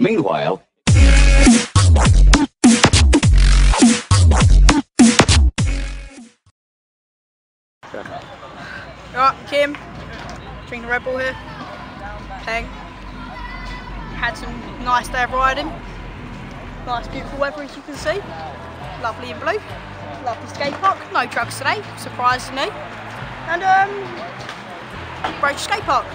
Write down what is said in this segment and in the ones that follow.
Meanwhile, Right, Kim, drinking the Red Bull here. Peng. Had some nice day of riding. Nice beautiful weather as you can see. Lovely and blue. Lovely skate park. No trucks today, surprisingly. And um, Roach Skate Park.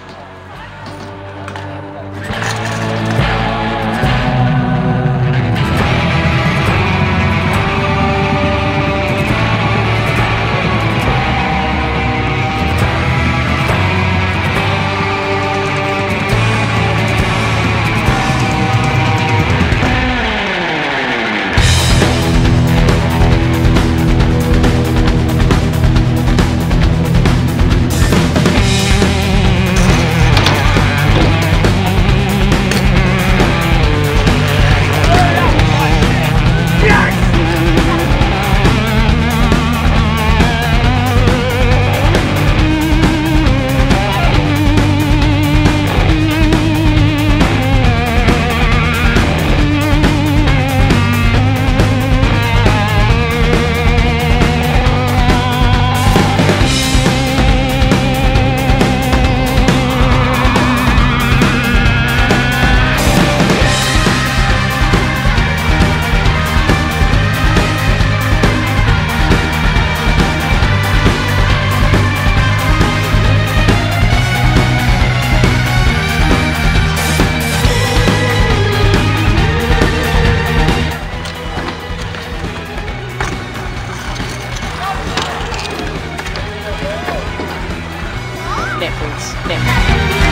Netflix. Netflix.